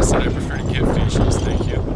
I said I prefer to get facials, thank you.